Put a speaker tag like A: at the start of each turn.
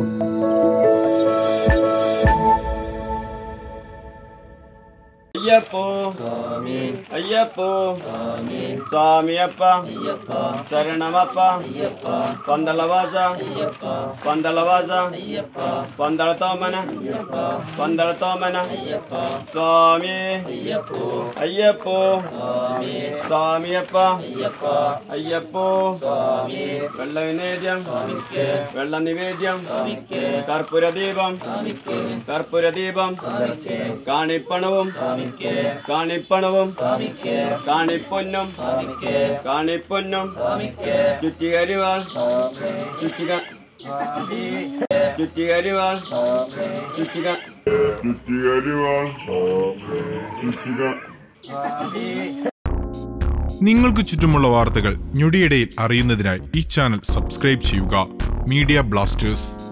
A: 嗯。ஐயப்போ ஐயப்போ சுவாமியப்பா சரணமப்பா பந்தளவாச பந்தளவாச பந்தள தோமன பந்தள தோமன சுவாமி ஐயப்போ சுவாமியப்பா ஐயப்போ വെള്ള നിവേദ്യം വെള്ള നിവേദ്യം കർപ്പൂര ദീപം കർപ്പൂര ദീപം കാണിപ്പണവും കാണിപ്പണവും. കാണിപ്പൊന്നും. കാണിപ്പൊന്നും. ചുറ്റികരിവാൾ. ചുറ്റിക. ചുറ്റികരിവാൾ. ചുറ്റിക.
B: നിങ്ങൾക്ക് ചുറ്റുമുള്ള വാർത്തകൾ ഞൊടിയിടയിൽ അറിയുന്നതിനായി ഈ ചാനൽ സബ്സ്ക്രൈബ് ചെയ്യുക. Media Blasters.